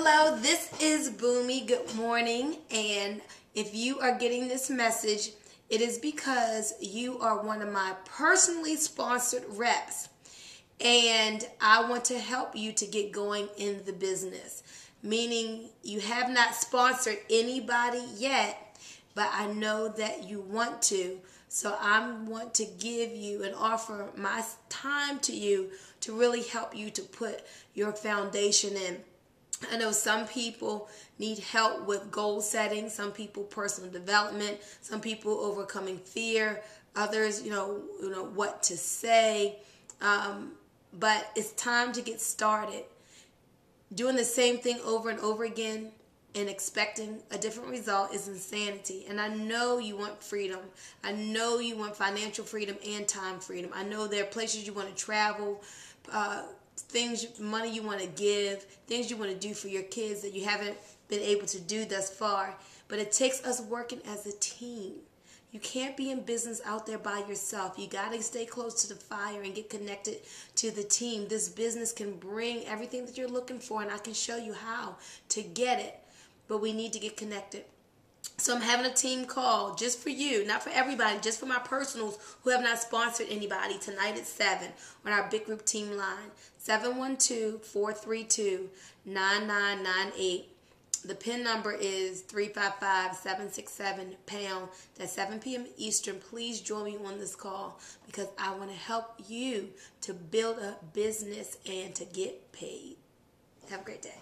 Hello, this is Bunmi. Good morning. And if you are getting this message, it is because you are one of my personally sponsored reps. And I want to help you to get going in the business. Meaning, you have not sponsored anybody yet, but I know that you want to. So I want to give you and offer my time to you to really help you to put your foundation in. I know some people need help with goal setting, some people personal development, some people overcoming fear, others, you know, you know what to say. Um, but it's time to get started. Doing the same thing over and over again and expecting a different result is insanity. And I know you want freedom. I know you want financial freedom and time freedom. I know there are places you want to travel, uh, things, money you want to give, things you want to do for your kids that you haven't been able to do thus far. But it takes us working as a team. You can't be in business out there by yourself. You got to stay close to the fire and get connected to the team. This business can bring everything that you're looking for, and I can show you how to get it. But we need to get connected. So I'm having a team call just for you, not for everybody, just for my personals who have not sponsored anybody tonight at 7 on our big group team line 712-432-9998. The pin number is 355-767 pound. That's 7 p.m. Eastern. Please join me on this call because I want to help you to build a business and to get paid. Have a great day.